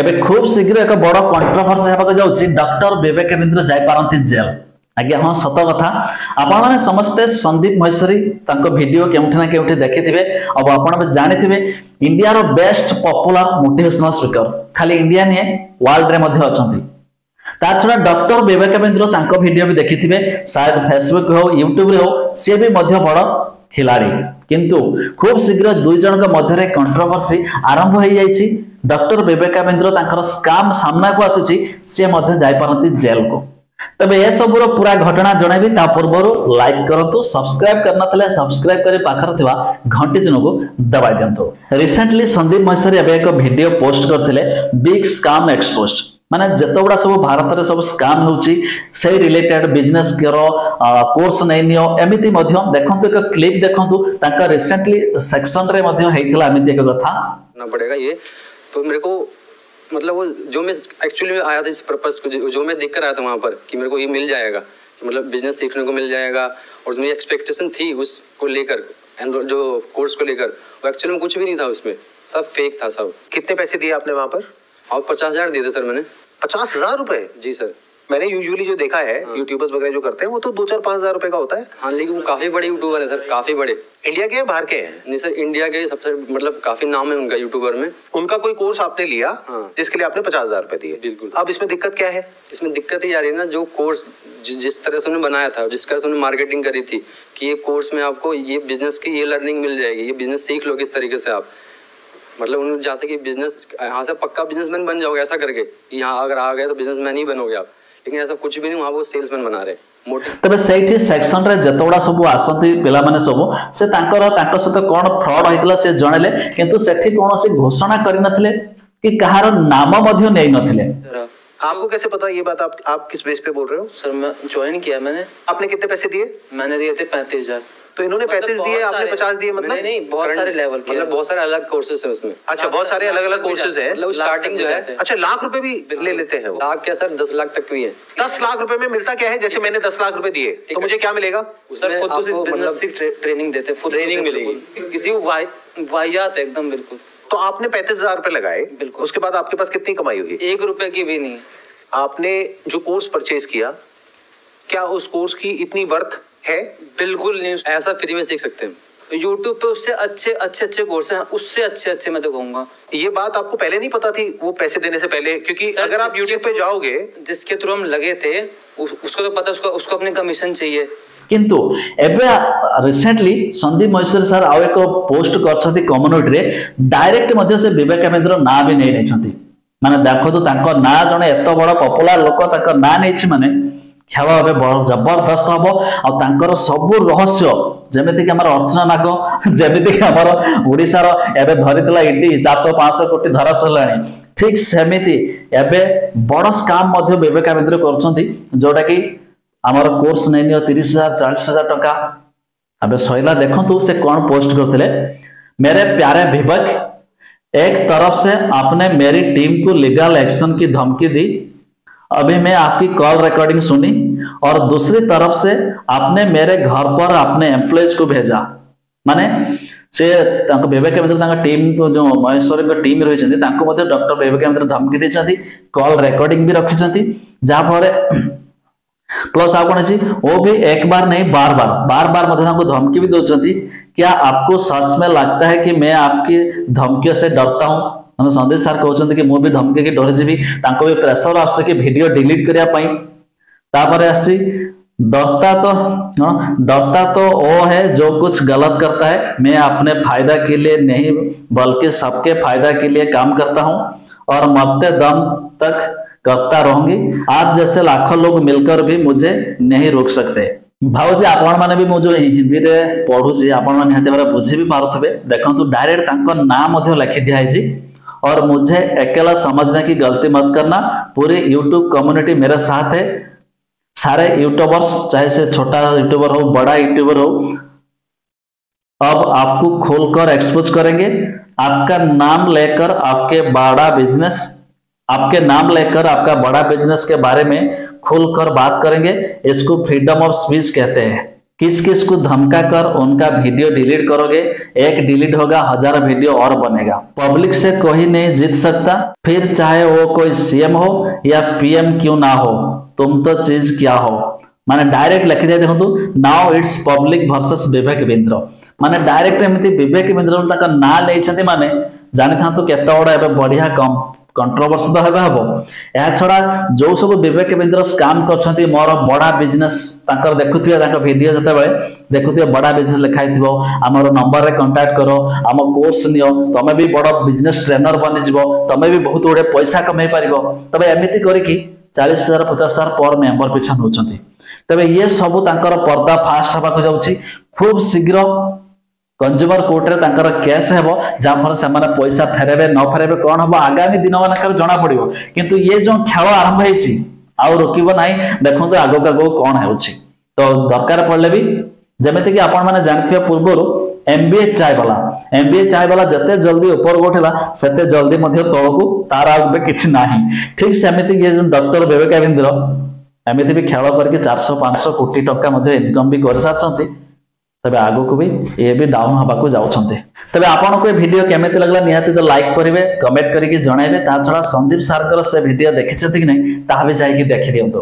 ଏବେ ଖୁବ୍ ଶୀଘ୍ର ଏକ ବଡ କଣ୍ଟ୍ରୋଭର୍ସି ହେବାକୁ ଯାଉଛି। ଡକ୍ଟର ବିବେକ ମିନ୍ଦ୍ର ଯାଇପାରନ୍ତି ଜେଲ। ଆଜ୍ଞା ହଁ ସତ କଥା। ଆପଣମାନେ ସମସ୍ତେ ସନ୍ଦୀପ ମହେଶ୍ୱରୀ ତାଙ୍କ ଭିଡିଓ କେଉଁଠି ନା କେଉଁଠି ଦେଖିଥିବେ ଆଉ ଆପଣ ବି ଜାଣିଥିବେ ଇଣ୍ଡିଆର ବେଷ୍ଟ ପପୁଲାର ମୋଟିଭେସନାଲ ସ୍ପିକର ଖାଲି ଇଣ୍ଡିଆ ନୁହେଁ ୱାର୍ଲଡରେ ମଧ୍ୟ ଅଛନ୍ତି। ତା ଛଡା ଡକ୍ଟର ବିବେକ ମିନ୍ଦ୍ର ତାଙ୍କ ଭିଡିଓ ବି ଦେଖିଥିବେ ସାୟଦ ଫେସବୁକ ହଉ ୟୁଟ୍ୟୁବରେ ହଉ ସିଏ ବି ମଧ୍ୟ ବଡ ଖିଲାଡି କିନ୍ତୁ ଖୁବ୍ ଶୀଘ୍ର ଦୁଇ ଜଣଙ୍କ ମଧ୍ୟରେ କଣ୍ଟ୍ରୋଭର୍ସି ଆରମ୍ଭ ହେଇଯାଇଛି। ଡକ୍ଟର ବିବେକାନନ୍ଦ ତାଙ୍କର ସ୍କାମ ସାମ୍ନାକୁ ଆସିଛି। ସିଏ ମଧ୍ୟ ଯାଇପାରନ୍ତି ଜେଲକୁ ତେବେ ଏସବୁର ପୁରା ଘଟଣା ଜଣାଇବି। ତା ପୂର୍ବରୁ ଲାଇକ୍ କରନ୍ତୁ ସବସ୍କ୍ରାଇବ କରିନଥିଲେ ସବସ୍କ୍ରାଇବ କରି ପାଖରେ ଥିବା ଘଣ୍ଟି ଚିହ୍ନକୁ ଦବାଇ ଦିଅନ୍ତୁ। ରିସେଣ୍ଟଲି ସନ୍ଦୀପ ମହେଶ୍ୱରୀ ଏବେ ଏକ ଭିଡିଓ ପୋଷ୍ଟ କରିଥିଲେ ବିଗ୍ ସ୍କାମ ଏକ୍ସପୋଷ୍ଟ ମାନେ ଯେତେଗୁଡା ସବୁ ଭାରତରେ ସବୁ ସ୍କାମ ହେଉଛି ସେଇ ରିଲେଟେଡ ବିଜନେସ କର କୋର୍ସ ନେଇ ନିଅ ଏମିତି ମଧ୍ୟ ଦେଖନ୍ତୁ ଏକ କ୍ଲିପ ଦେଖନ୍ତୁ ତାଙ୍କ ରିସେଣ୍ଟଲି ସେକ୍ସନରେ ମଧ୍ୟ ହେଇଥିଲା ଏମିତି ଏକ କଥା करना पड़ेगा ये तो मेरे को मतलब वो जो मैं एक्चुअली में आया था इस पर्पज को जो- जो मैं देख कर आया था वहाँ पर कि मेरे को ये मिल जाएगा कि मतलब बिजनेस सीखने को मिल जाएगा और मेरी एक्सपेक्टेशन थी उसको लेकर एंड जो कोर्स को लेकर वो एक्चुअली में कुछ भी नहीं था उसमें सब फेक था सब कितने पैसे दिए आपने वहां पर और पचास हजार दिए थे सर मैंने पचास हज़ार रुपए? जी सर। मैंने यूजुअली जो देखा है हाँ। यूट्यूबर्स वगैरह जो करते हैं वो तो दो चार पाँच हज़ार रुपए का होता है। हाँ लेकिन वो काफ़ी बड़े यूट्यूबर है सर काफ़ी बड़े। इंडिया के हैं बाहर के? हैं नहीं सर इंडिया के सबसे मतलब काफ़ी नाम है उनका यूट्यूबर में। उनका कोई कोर्स आपने लिया हाँ। जिसके लिए आपने पचास हज़ार रुपए दिए। बिल्कुल। अब इसमें दिक्कत क्या है? इसमें दिक्कत ये आ रही है ना जो कोर्स जिस तरह से उन्होंने बनाया था जिस तरह से उन्होंने मार्केटिंग करी थी कि ये कोर्स में आपको ये बिज़नेस की ये लर्निंग मिल जाएगी ये बिज़नेस सीख लो किस तरीके से आप। मतलब उन्होंने चाहते कि बिजनेस यहाँ से पक्का बिजनेसमैन बन जाओगे ऐसा करके कि यहाँ अगर आ गए तो बिजनेसमैन ही बनोगे आप लेकिन ऐसा कुछ भी नहीं वहाँ वो सेल्समैन बना रहे मोटिव ତେବେ ସେଇଠି ସେକ୍ସନରେ ଯେତେଗୁଡା ସବୁ ଆସନ୍ତି ପିଲାମାନେ ସବୁ ସେ ତାଙ୍କର ତାଙ୍କ ସହିତ କଣ ଫ୍ରଡ ହେଇଥିଲା ସେ ଜଣେଇଲେ କିନ୍ତୁ ସେଠି କୌଣସି ଘୋଷଣା କରିନଥିଲେ କି କାହାର ନାମ ମଧ୍ୟ ନେଇନଥିଲେ जरा आपको कैसे पता ये बात आप आप किस बेस पे बोल रहे हो सर मैं ज्वाइन किया मैंने आपने कितने पैसे दिए मैंने दिए थे पैंतीस हजार तो इन्होंने मतलब पैंतीस दिए आपने पचास दिए मतलब नहीं नहीं बहुत सारे लेवल के मतलब बहुत सारे अलग कोर्सेज हैं उसमें। अच्छा बहुत सारे अलग अलग कोर्सेज हैं। मतलब स्टार्टिंग जो है। अच्छा लाख रुपए भी ले लेते हैं लाख क्या सर दस लाख तक भी है। दस लाख रुपए में मिलता क्या है? जैसे मैंने दस लाख रुपए दिए तो मुझे क्या मिलेगा? सर खुद से आपको बिज़नेस मतलब- की ट्रेनिंग देते खुद ट्रेनिंग मिलेगी। किसी को वाहियात है एकदम बिल्कुल। तो आपने पैंतीस हज़ार रुपए लगाए बिल्कुल। उसके बाद आपके पास कितनी कमाई हुई? एक रुपए की भी नहीं। आपने जो कोर्स परचेज किया क्या उस कोर्स की इतनी वर्थ है बिल्कुल नहीं ऐसा फ्री में सीख सकते हैं यूट्यूब पे उससे अच्छे अच्छे अच्छे कोर्स हैं उससे अच्छे अच्छे मैं तो कहूंगा ये बात आपको पहले नहीं पता थी वो पैसे देने से पहले क्योंकि सर, अगर आप जिसके यूट्यूब पे थ्रू- जाओगे जिसके थ्रू हम लगे थे उस, उसको तो पता है, उसको उसको अपने कमीशन चाहिए କିନ୍ତୁ ଏବେ ରିସେଣ୍ଟଲି ସନ୍ଦୀପ ମହେଶ୍ୱରୀ ସାର୍ ଆଉ ଏକ ପୋଷ୍ଟ କରିଛନ୍ତି କମ୍ୟୁନିଟିରେ ଡାଇରେକ୍ଟ ମଧ୍ୟ ସେ ବିବେକାନନ୍ଦର ନାଁ ବି ନେଇ ନେଇଛନ୍ତି ମାନେ ଦେଖନ୍ତୁ ତାଙ୍କ ନାଁ ଜଣେ ଏତେ ବଡ ପପୁଲାର ଲୋକ ତାଙ୍କ ନାଁ ନେଇଛି ମାନେ ଖେଳ ଏବେ ବ- ଜବରଦସ୍ତ ହବ ଆଉ ତାଙ୍କର ସବୁ ରହସ୍ୟ ଯେମିତିକି ଆମର ଅର୍ଚ୍ଚନା ନାଗ ଯେମିତିକି ଆମର ଓଡ଼ିଶାର ଏବେ ଧରିଥିଲା ଇଡି ଚାରିଶହ ପାଞ୍ଚଶହ କୋଟି ଧରା ସରିଲାଣି ଠିକ ସେମିତି ଏବେ ବଡ ସ୍କାମ ମଧ୍ୟ ବିବେକାନନ୍ଦରେ କରୁଛନ୍ତି ଯୋଉଟା କି ଆମର କୋର୍ସ ନେଇ ନିଅ ତିରିଶ ହଜାର ଚାଳିଶ ହଜାର ଟଙ୍କା ଏବେ ସଇଲା ଦେଖନ୍ତୁ ସେ କଣ ପୋଷ୍ଟ କରିଥିଲେ मेरे प्यारे विवेक एक तरफ से आपने मेरी टीम को लीगल एक्शन की धमकी दी अभी मैं आपकी कॉल रिकॉर्डिंग सुनी और दूसरी तरफ़ से आपने मेरे घर पर अपने एम्प्लॉयज़ को भेजा। माने से बेबे मित्र मतलब टीम जो महेश्वर टीम रही डॉक्टर बेबे मित्र धमकी देती कॉल रेकर्डिंग भी रखी जहाँफल प्लस आप कौन अच्छी वो भी एक बार नहीं, बार बार बार बार मतलब धमकी भी दौरान क्या आपको सच में लगता है कि मैं आपकी धमकियों से डरता हूँ? ମାନେ ସନ୍ଦୀପ ସାର୍ କହୁଛନ୍ତି କି ମୁଁ ବି ଧମକିକି ଡରିଯିବି ତାଙ୍କୁ ବି ପ୍ରେସର ଆସୁଛି କି ଭିଡିଓ ଡିଲିଟ କରିବା ପାଇଁ ତାପରେ ଆସିଛି डरता तो हाँ, डरता तो वो है जो कुछ गलत करता है मैं अपने फायदा के लिए नहीं बल्कि सबके फायदा के लिए काम करता हूँ और मरते दम तक करता रहूंगी आप जैसे लाखों लोग मिलकर भी मुझे नहीं रोक सकते ଭାବୁଛି ଆପଣମାନେ ବି ମୁଁ ଯୋଉ ହିନ୍ଦୀରେ ପଢୁଛି ଆପଣମାନେ ନିହାତି ଭାବରେ ବୁଝି ବି ପାରୁଥିବେ ଦେଖନ୍ତୁ ଡାଇରେକ୍ଟ ତାଙ୍କ ନାଁ ମଧ୍ୟ ଲେଖି ଦିଆହେଇଛି और मुझे अकेला समझने की गलती मत करना। पूरी यूट्यूब कम्युनिटी मेरे साथ है। सारे यूट्यूबर्स चाहे से छोटा यूट्यूबर हो, बड़ा यूट्यूबर हो, अब आपको खोलकर एक्सपोज करेंगे। आपका नाम लेकर आपके बड़ा बिज़नेस आपके नाम लेकर आपका बड़ा बिज़नेस के बारे में खुलकर बात करेंगे। इसको फ्रीडम ऑफ़ स्पीच कहते हैं। किस किस को धमका कर उनका वीडियो डिलीट करोगे? एक डिलीट होगा, हज़ार वीडियो और बनेगा। पब्लिक से कोई नहीं जीत सकता। फिर चाहे वो कोई सीएम हो या पीएम क्यों ना हो, तुम तो चीज़ क्या हो? মানে ডাইরেক্ট লিখি দিয়ে দেখুন নাও ইটস পব্লিক ভরসেস বিবেক বিন্দ্র মানে ডাইরেক্ট এমনি বিবেক বিন্দ্র ना না নেই মানে জানি থাকে কত বড় এবার বড়িয়া কন্ট্রোভর্সি তো হবা হব এছাড়া যে সব বিবেক বিন্দ্র স্কাম করছেন মোর বড়া বিজনেস তাঁর দেখুথে তাঁর ভিডিও যেতবে দেখুথে বড়া বিজনেস লেখা হইব আমার নম্বরের কন্টাক্ট কর আমার কোর্স নিও তুমি বি বড় বিজনেস ট্রেনর বনিযোগ তুমি বি বহুত গুড়ে পয়সা কমাই পারিব তবে এমিতি করিকি চালিশ হাজার পচাশ হাজার পর মেম্বর পিছা নেওয়া তবে ইয়ে সবু তাঁর পর্দা ফাস্ট হওয়া যাচ্ছে খুব শীঘ্র কনজ্যুমর কোর্টরে তাঁর কেস হব যা ফলে সে পয়সা ফেরাইবে ন ফেরাইবে কণ হব আগামী দিন মানকর জনা পড়ব কিন্তু ইয়ে যে খেল আরম্ভ হয়েছি আউ রোকিব না দেখুন আগক আগক কণ হচ্ছে তো দরকার পড়লে বি যেমিতিকি আপন মানে জানিথিবা পূর্বরু এমবিএ চাইবালা এমবিএ চাইবালা যেতে জলদি উপর উঠিলা সেতে জলদি মধ্যে তলকু তার আর কিছু নাহি ঠিক সেমিতি ইয়ে যে ডক্টর বিবেকাবিন্দ্র এমিতি বি খেল করিকি চারশো পাঁচশো কোটি টঙ্কা মধ্যে ইনকম বি করে সারিছন্তি ତେବେ ଆଗକୁ ବି ଇଏ ବି ଡାଉନ ହେବାକୁ ଯାଉଛନ୍ତି। ତେବେ ଆପଣଙ୍କୁ ଏ ଭିଡିଓ କେମିତି ଲାଗିଲା ନିହାତି ତ ଲାଇକ୍ କରିବେ କମେଣ୍ଟ କରିକି ଜଣାଇବେ। ତା ଛଡା ସନ୍ଦୀପ ସାର୍ଙ୍କର ସେ ଭିଡିଓ ଦେଖିଛନ୍ତି କି ନାହିଁ ତାହା ବି ଯାଇକି ଦେଖିଦିଅନ୍ତୁ